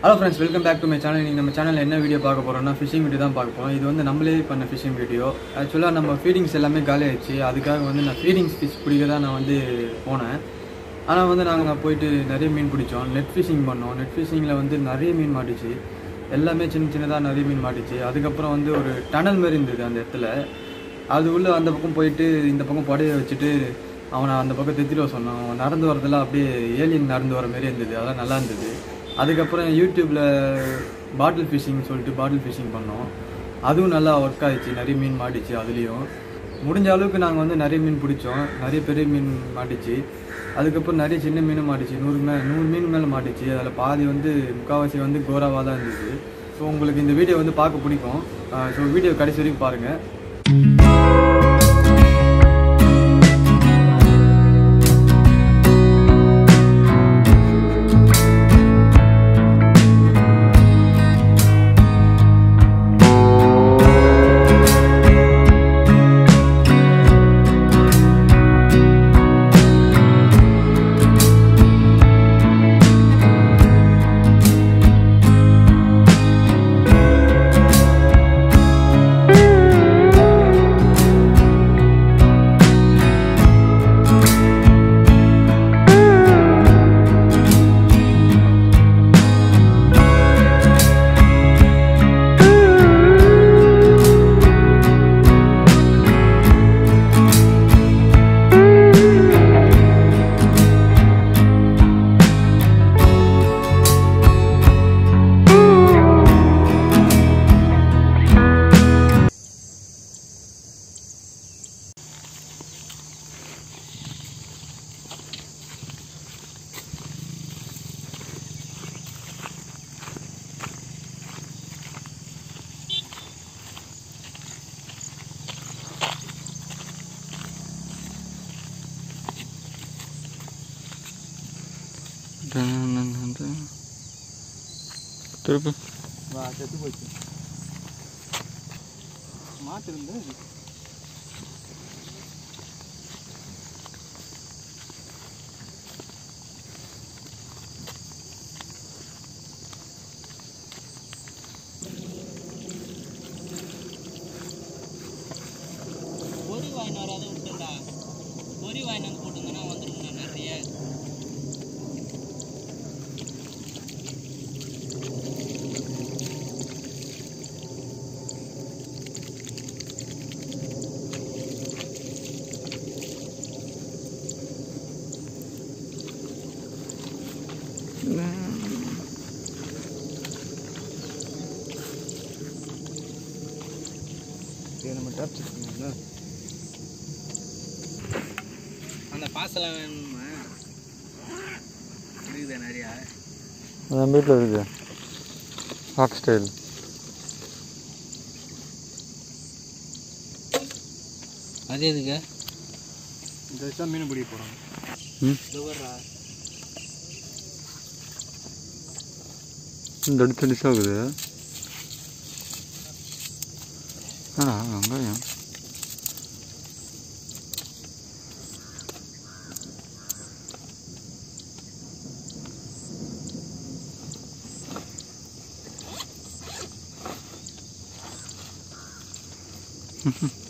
Hello friends welcome back to my channel நீங்கள் நம்ம சேனலில் என்ன வீடியோ பார்க்க போகிறோம்னா ஃபிஷிங் வீடியோ தான் பார்க்க போகிறோம் இது வந்து நம்மளே பண்ண ஃபிஷிங் வீடியோ ஆக்சுவலாக நம்ம ஃபீடிங்ஸ் எல்லாமே காலி ஆயிடுச்சு. அதுக்காக வந்து நான் ஃபீடிங்ஸ் ஃபிஷ் பிடிக்க தான் நான் வந்து போனேன். ஆனால் வந்து நாங்கள் போயிட்டு நிறைய மீன் பிடிச்சோம். நெட் ஃபிஷிங் பண்ணோம். நெட் ஃபிஷிங்கில் வந்து நிறைய மீன் மாட்டிச்சு. எல்லாமே சின்ன சின்னதாக நிறைய மீன் மாட்டிச்சு. அதுக்கப்புறம் வந்து ஒரு டனல் மாதிரி இருந்தது அந்த இடத்துல. அது உள்ளே அந்த பக்கம் போயிட்டு இந்த பக்கம் படையை வச்சுட்டு அவனை அந்த பக்கம் தெத்திட்டு வர சொன்னான் அவன் நடந்து வரதெல்லாம் அப்படியே ஏலியன் நடந்து வர மாதிரி இருந்தது. அதெல்லாம் நல்லா இருந்தது. அதுக்கப்புறம் யூடியூப்பில் பாட்டில் ஃபிஷிங் சொல்லிட்டு பாட்டில் ஃபிஷிங் பண்ணோம். அதுவும் நல்லா ஒர்க் ஆயிடுச்சு. நிறைய மீன் மாட்டிச்சு அதுலேயும். முடிஞ்ச அளவுக்கு நாங்கள் வந்து நிறைய மீன் பிடிச்சோம். நிறைய பெரிய மீன் மாட்டிச்சு. அதுக்கப்புறம் நிறைய சின்ன மீனும் மாட்டிச்சு. நூறு மே நூறு மீன் மேலே மாட்டிச்சு. அதில் பாதி வந்து முக்கால்வாசி வந்து கோராவாக தான் இருந்துச்சு ஸோ உங்களுக்கு இந்த வீடியோ வந்து பார்க்க பிடிக்கும். ஸோ வீடியோ கடைசி வரைக்கும் பாருங்கள் திருப்பி. செத்து போச்சு. மாட்டு இருந்து பொறி வாங்கிட்டு வராத விட்டுண்டா பொறி வாங்கிட்டு வந்து போட்டுருந்தேன்னா வந்துருங்கண்ணா நிறைய நம்ம டேப் வச்சுக்கோங்க அந்த பாசெல்லாம் வேணுமா? இருக்குதா நிறையா. அதான் வீட்டில் இருக்கு. ஹாக் ஸ்டைல் அது எதுக்கு? இந்த வச்சு மீன் பிடிக்க போகிறோம் ம்? இந்த அடுத்த டிஷ் Nó đã gần.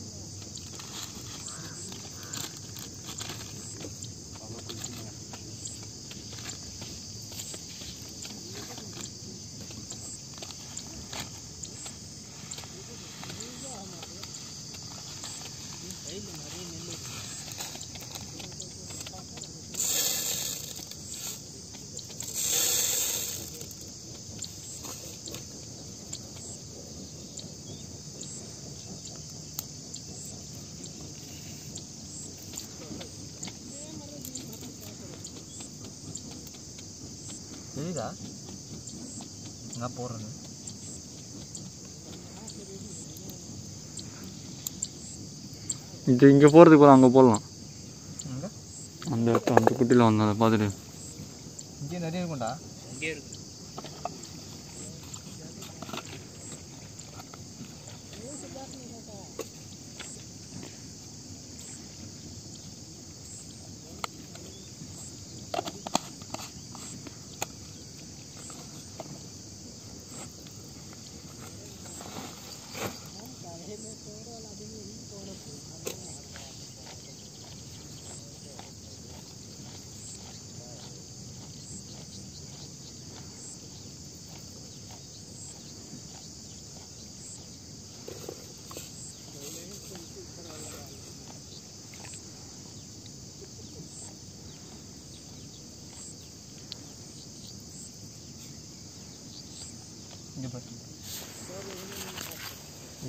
நான் போடுறது. இது இங்கே போகிறதுக்கு போல அங்கே போடலாம். அந்த அந்த குட்டியில் வந்து அதை பார்த்துட்டு இங்கே நிறைய இருக்கும்டா. இங்கே இருக்கு.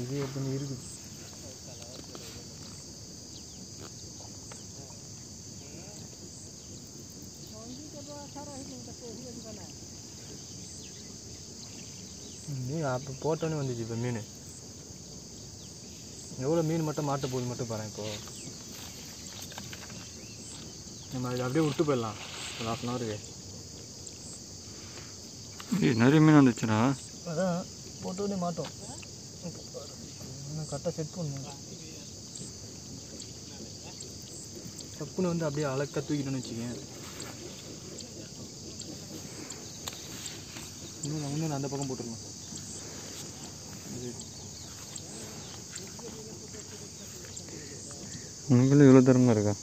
இது எப்படி இருக்குது மீன் அப்போ போட்டோன்னே வந்துச்சு இப்போ மீன் எவ்வளோ மீன் மட்டும் மாட்ட போகுது மட்டும் பாருங்க இப்போ நம்ம அதை அப்படியே விட்டு போயிடலாம் ஒரு ஹாஃப் அன் ஹவருக்கு நிறைய மீன் வந்துச்சுடா அதான் போட்டோன்னே மாட்டோம் கரெக்டாக செட் பண்ணணும். டப்புன்னு வந்து அப்படியே அழகாக தூக்கிட்டோன்னு வச்சுக்கேன். இன்னும் நான் இன்னும் அந்த பக்கம் போட்டுருணும் உனக்குள்ள இவ்வளோ திறமை இருக்கா?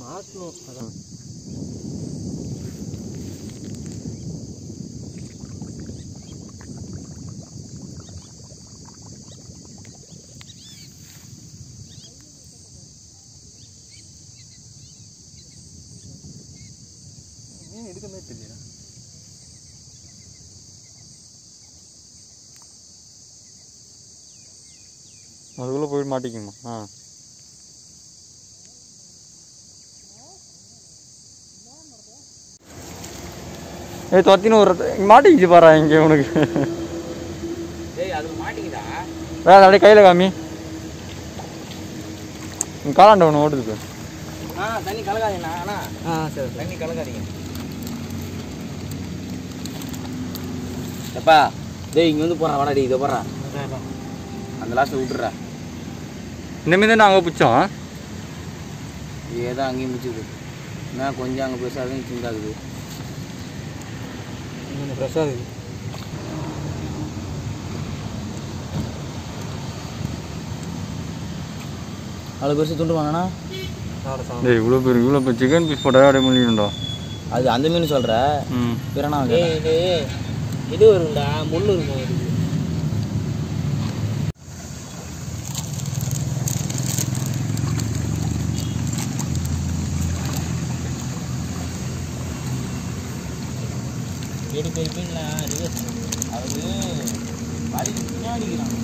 மாட்டணும் அதான் அதுக்குள்ளே போய் மாட்டிக்குமா? ஆ. ஏய் தொத்தின்னு ஒரு மாட்டிக்கிச்சு பாரா இங்கே உனக்கு. டேய் அது மாட்டிக்குதா? வேற அப்படியே கையில் காமி. காலாண்ட ஒன்று ஓடுது. இப்போ ஆ தண்ணி கலக்காதீங்கண்ணா. அண்ணா. ஆ சரி தண்ணி கலக்காதீங்க. எப்பா? டேய் இங்கே வந்து போடுறா வாடா டேய் இதை போடுறா. அந்த லாஸ்ட்டில் விட்டுறா இந்த மீன் தான் நாங்கள் பிடிச்சோம். ஏதோ அங்கேயும் முடிச்சுது என்ன கொஞ்சம் அங்கே பெருசாக ஃப்ரெஷ்ஷாக இருக்குது அவ்வளோ பெருசு துண்டு டேய் இவ்வளோ பேர் இவ்வளோ பேர் சிக்கன் பீஸ் போட்டாவே அப்படியே முடியணும்டா அது அந்த மீன் சொல்கிற ம். பிறனா இது இது வரும்டா முள்ளு இருக்கும். இதுக்கு எடு பெரிய மீன்லாம் ரிவர்ஸ் அது வலிக்கு பின்னாடிக்கிறான்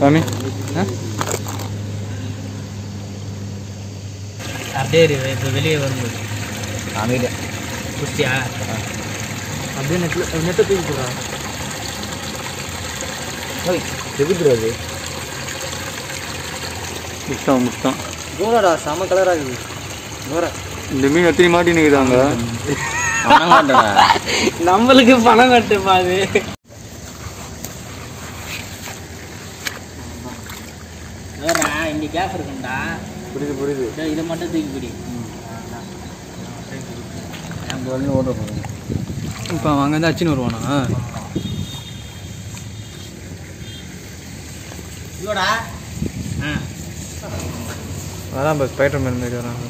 காமி அப்படியே இப்போ வெளியே வரும்போது. அமைதியா குஸ்தியா? அப்படியே நெட்டில் நெட்டை தூக்கி போடுறா ஓய் செகுத்துறாது முட்டான் முட்டான் கோராடா செம கலராக இருக்குது. கோரா இந்த மீன் எத்தனை மாட்டி நிற்குதாங்க நம்மளுக்கு பணம் கட்டுப்பா அது வேறா இங்க கேப் இருக்குண்டா புரியுது புரியுது. இதோ மட்டும் தூக்கி பிடி அங்கே ஒன்று இப்போ அவன் அங்கே வந்து அச்சின்னு வருவானா? இதோடா ஆ. அதான் இப்போ ஸ்பைடர் மேன் மாதிரி வரான்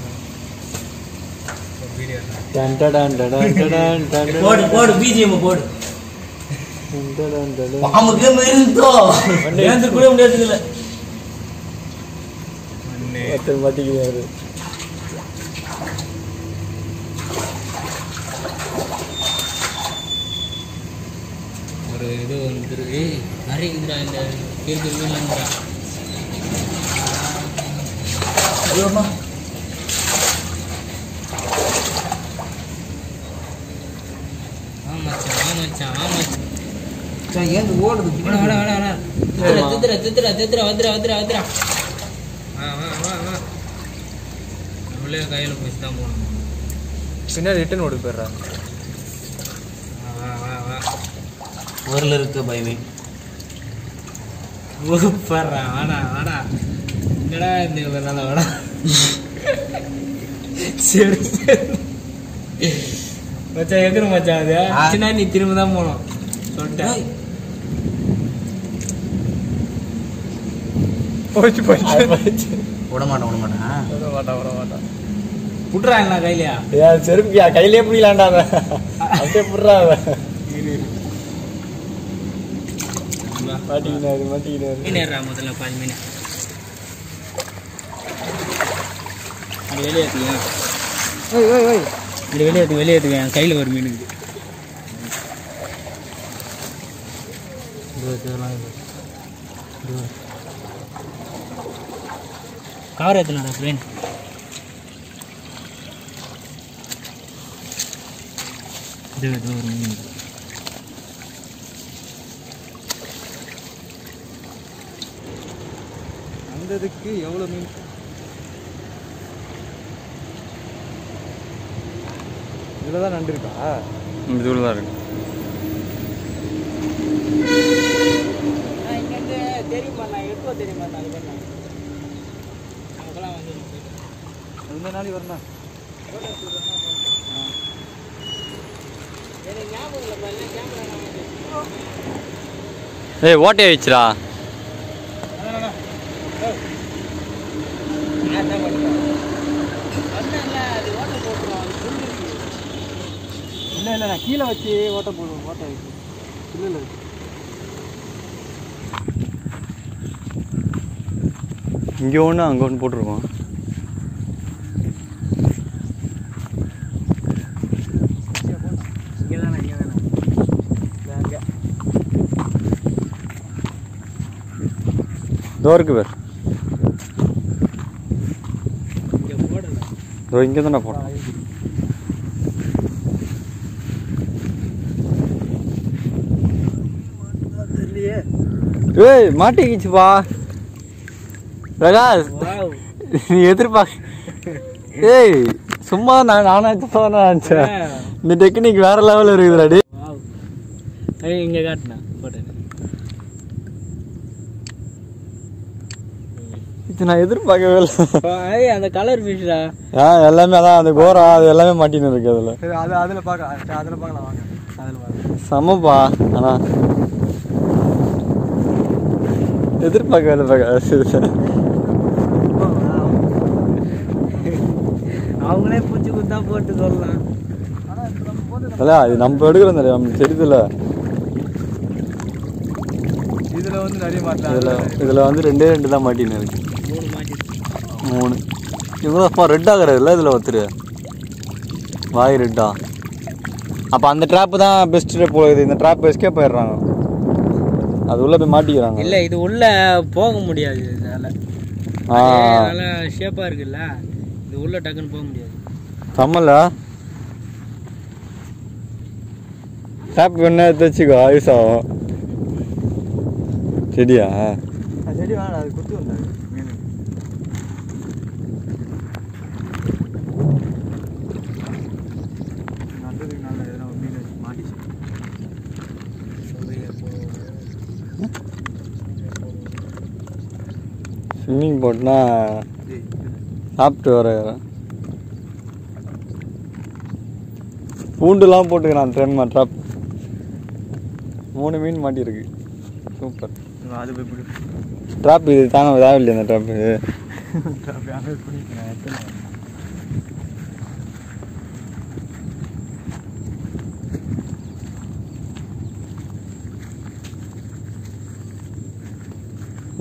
போடு போடு பிஜிஎம் போடு. பாம்புக்கு மருந்தோ? ஏந்து கூட முடியாது இல்ல மாட்டிக்கிறாரு. ஒரு இது வந்துருக்கு நிறைய இதுடா இந்த கேள்வி மீன்லாம்டா ஐயோமா ஆமாச்சான் ஆமாச்சான் ஏந்து ஓடுது? வாடா வாடா வாடா வாடா. தித்துறா தித்துறா தித்துறா வந்துடா வந்துடா வந்துடா வா வா வா வா. நம்மளே கையில் போய் தான் போகணும் பின்னாடி ரிட்டன் ஓடி போயிடுறா. வா வா வா வா. ஊரில் இருக்க பயமே சூப்பர்ரா வாடா வாடா. என்னடா இந்த இவ்வளோ நாளா வாடா. சரி சரி. மச்சான் எதிர மச்சான் அது? சின்ன நீ திரும்ப தான் போகணும் சொல்லிட்டேன். போச்சு போச்சு. விட மாட்டேன் விட மாட்டேன் விட மாட்டான் விட மாட்டான் விட்றா என்ன கையிலையா? ஏன் செருப்பியா? கையிலே பிடிக்கலாண்டா அப்படியே புடுறா மாட்டிக்கினாரு மாட்டிக்கினாரு மீன் ஏறா முதல்ல பாதி மீன். அது வெளியே ஓய் ஓய் ஓய். இது வெளியே எடுத்து வெளியே எடுத்துக்க என் கையில் ஒரு மீன் இருக்குது. கவர் ஏற்றலடா ஃப்ரெண்ட் இது இது ஒரு மீன் இருக்குது. இதுக்கு எவ்வளோ மீன் இதில் தான் நண்டு இருக்கா? இதுக்குள்ள தான் இருக்கு. இங்கேருந்து தெரியுமா நான் எப்போ தெரியுமா நான் இது பண்ணேன் நமக்கெல்லாம் வந்து இந்த நாளைக்கு வரணும் எனக்கு ஞாபகம் இல்லை பாரு, கேமரா நான் வந்து ஏய் ஓட்டை ஆயிடுச்சுடா என்ன பண்ணுறோம் வந்தேன்ல அது ஓட்ட போட்டுரும் அது புல்லு இருக்கு. இல்லை இல்லை நான் கீழே வச்சு ஓட்ட போடுவோம் ஓட்ட வச்சு இல்லை இல்லை. இங்கே ஒன்று அங்கே ஒன்று போட்டிருக்கோம். இதோ இருக்கு பேர். இதோ இங்கே தானே போட்டோம் ஏய் மாட்டிக்கிச்சுப்பா. பிரகாஷ் வாவ். நீ எதிர்பார்க்க ஏய் சும்மா நான் நானாச்சும் தான் நினச்சேன் இந்த டெக்னிக் வேற லெவலில் இருக்குதுடா டேய். வாவ். ஏய் இங்கே காட்டுனேன் போட்டேன் இது நான் எதிர்பார்க்கவே இல்லை. ஏய் அந்த கலர் ஃபிஷ்டா ஆ எல்லாமே அதான் அந்த கோரா அது எல்லாமே மாட்டின்னு இருக்கு அதில். அது அதில் பார்க்கலாம் அதில் பார்க்கலாம் வாங்க. அதில் பார்க்கலாம் செமப்பா ஆனா. பிரகாஷ் அவங்களே பூச்சி குத்தா போட்டு சொல்லலாம் இல்ல அது நம்ம எடுக்கிறோம் தெரியும் நமக்கு தெரியுதுல்ல இதில் வந்து நிறைய மாட்டலாம் இதுல இதுல வந்து ரெண்டே ரெண்டு தான் மாட்டின்னு இருக்கு. மூணு மாட்டி மூணு. இவ்வளோ ரெட் ஆகுறதுல இதுல ஒருத்தர்? வாய் ரெட்டா அப்ப அந்த ட்ராப் தான் பெஸ்ட் போகுது. இந்த ட்ராப் எஸ்கேப் போயிடுறாங்க அது உள்ள போய் மாட்டிக்கிறாங்க. இல்ல இது உள்ள போக முடியாது இதனால நல்லா ஷேப்பா இருக்குல்ல இது உள்ள டக்குன்னு போக முடியாது. செம்மல ட்ராப் வேணா எடுத்து வச்சுக்கோ ஆயுஸ் ஆகும் சரியா அது செடி வேணாம் அது குத்து வந்தாங்க மீன் நல்லதுக்கு நல்ல எதனா ஒரு மீன் வச்சு மாட்டிச்சு ஏய், சாப்பிட்டு வர பூண்டுலாம் போட்டுக்கிறான் ட்ரென்மா ட்ராப் மூணு மீன் மாட்டியிருக்கு சூப்பர். இது அது போய் ட்ராப் இது தாங்க தேவையில்லையா அந்த பிடிக்கிறேன் எத்தனை?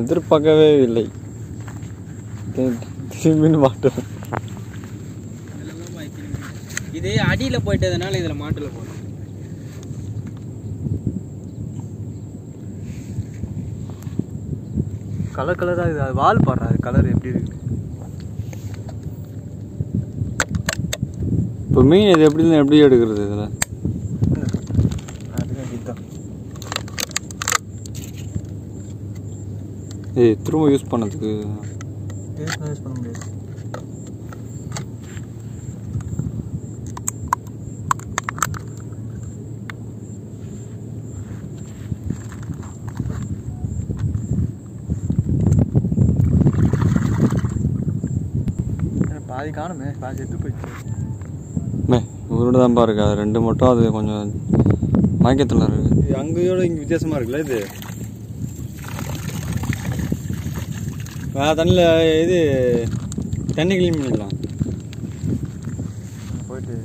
எதிர்பார்க்கவே இல்லை. தி- திரும்பி மாட்டோம் இது அடியில போயிட்டதுனால இதுல மாட்டுல போடும் கலர் கலராக இது அது வால் பாடுறா அது கலர் எப்படி இருக்கு? இப்போ மீன் இது எப்படி எப்படி எடுக்கிறது இதில்? ஏய் திரும்ப யூஸ் பண்ணதுக்கு யூஸ் பண்ண முடியாது. பாதி காணுமே பாதி எடுத்து போயிடுச்சு. மே இவரோட தான் பாருங்க அது ரெண்டு மட்டும் அது கொஞ்சம் மயக்கத்தில் இருக்கு. அங்கேயோட இங்கே வித்தியாசமாக இருக்குல்ல இது? வேறு தண்ணியில் இது தண்ணி க்ளீன் பண்ணிக்கலாம் போயிட்டு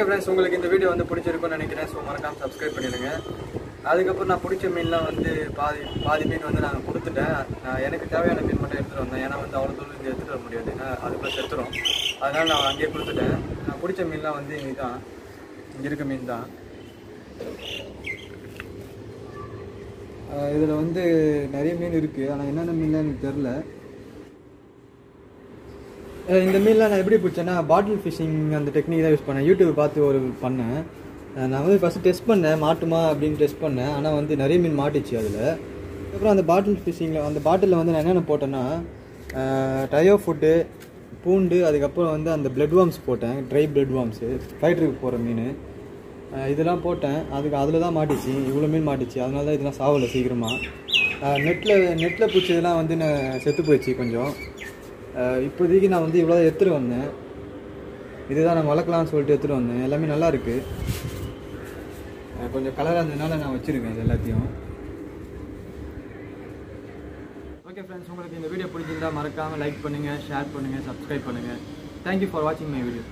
ஓகே ஃப்ரெண்ட்ஸ் உங்களுக்கு இந்த வீடியோ வந்து பிடிச்சிருக்கும்னு நினைக்கிறேன். ஸோ மறக்காமல் சப்ஸ்கிரைப் பண்ணிடுங்க. அதுக்கப்புறம் நான் பிடிச்ச மீன்லாம் வந்து பாதி பாதி மீன் வந்து நான் கொடுத்துட்டேன். நான் எனக்கு தேவையான மீன் மட்டும் எடுத்துகிட்டு வந்தேன். ஏன்னா வந்து அவ்வளோ தூரம் இங்கே எடுத்துகிட்டு வர முடியாது. ஏன்னா அதுக்குள்ளே எடுத்துரும் அதனால் நான் அங்கேயே கொடுத்துட்டேன். நான் பிடிச்ச மீன்லாம் வந்து இங்கே தான் இங்கே இருக்க மீன் தான் இதில் வந்து நிறைய மீன் இருக்குது ஆனால் என்னென்ன மீன்லாம் எனக்கு தெரில இந்த மீன்லாம் நான் எப்படி பிடிச்சேன்னா பாட்டில் ஃபிஷிங் அந்த டெக்னிக் தான் யூஸ் பண்ணேன். யூடியூப் பார்த்து ஒரு பண்ணேன். நான் வந்து ஃபஸ்ட்டு டெஸ்ட் பண்ணேன் மாட்டுமா அப்படின்னு டெஸ்ட் பண்ணேன். ஆனால் வந்து நிறைய மீன் மாட்டுச்சு அதில். அப்புறம் அந்த பாட்டில் ஃபிஷிங்கில் அந்த பாட்டிலில் வந்து நான் என்னென்ன போட்டேன்னா டயோ ஃபுட்டு பூண்டு அதுக்கப்புறம் வந்து அந்த பிளட் வார்ம்ஸ் போட்டேன். ட்ரை பிளட் வார்ம்ஸு ஃபைட்ருக்கு போகிற மீன். இதெல்லாம் போட்டேன். அதுக்கு அதில் தான் மாட்டிச்சு. இவ்வளோ மீன் மாட்டிச்சு. அதனால தான் இதெல்லாம் சாவலை சீக்கிரமாக நெட்டில் நெட்டில் பிடிச்சதெல்லாம் வந்து நான் செத்து போயிடுச்சு கொஞ்சம். இப்போதைக்கு நான் வந்து இவ்வளோ எடுத்துகிட்டு வந்தேன். இதுதான் நான் வளர்க்கலாம்னு சொல்லிட்டு எடுத்துகிட்டு வந்தேன். எல்லாமே நல்லா இருக்கு. கொஞ்சம் கலராக இருந்ததுனால நான் வச்சுருக்கேன் இது எல்லாத்தையும். ஓகே ஃப்ரெண்ட்ஸ் உங்களுக்கு இந்த வீடியோ பிடிச்சிருந்தா மறக்காமல் லைக் பண்ணுங்கள் ஷேர் பண்ணுங்கள் சப்ஸ்கிரைப் பண்ணுங்கள் தேங்க்யூ ஃபார் வாட்சிங் மை வீடியோ